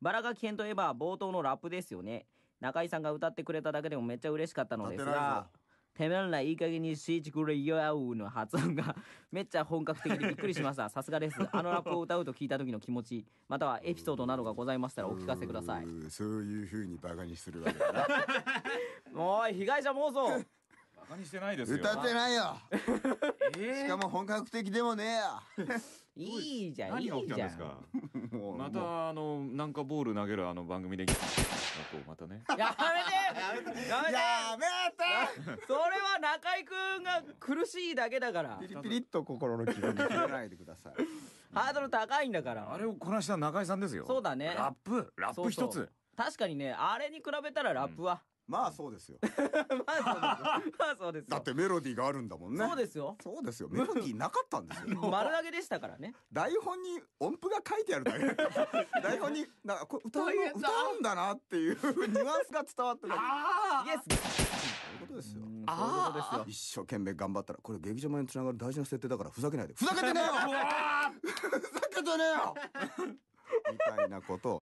バラガキ編といえば冒頭のラップですよね。中井さんが歌ってくれただけでもめっちゃ嬉しかったのですがぞ、てめえらいい加減にしてくれよの発音が めっちゃ本格的でびっくりしました。さすがです。あのラップを歌うと聞いた時の気持ち、またはエピソードなどがございましたらお聞かせください。うーそういう風にバカにするわけだな おい、被害者妄想バカにしてないですよ。歌ってないよえしかも本格的でもねえよい。いじゃん、いい何が起きたん。ですか？もう またあのなんかボール投げるあの番組でこうまたね。やめてやめて！やめて！それは中居くんが苦しいだけだから。ピ。リピリっと心の気分に触れないでください。ハードル高いんだから。あれをこなした中井さんですよ。そうだね。ラップ。ラップ一つ。そうそう確かにね、あれに比べたらラップは。まあそうですよ。まあそうですよ。だってメロディーがあるんだもんね。そうですよ。そうですよ。メロディーなかったんですよ。丸投げでしたからね。台本に音符が書いてあるだけ。台本になんかこれ歌うの歌うんだなっていうニュアンスが伝わってる。だイエス。けそういうことですよ。そういうことですよ。一生懸命頑張ったらこれ劇場前につながる大事な設定だからふざけないで。ふざけてねえよふざけてねえよ。みたいなことを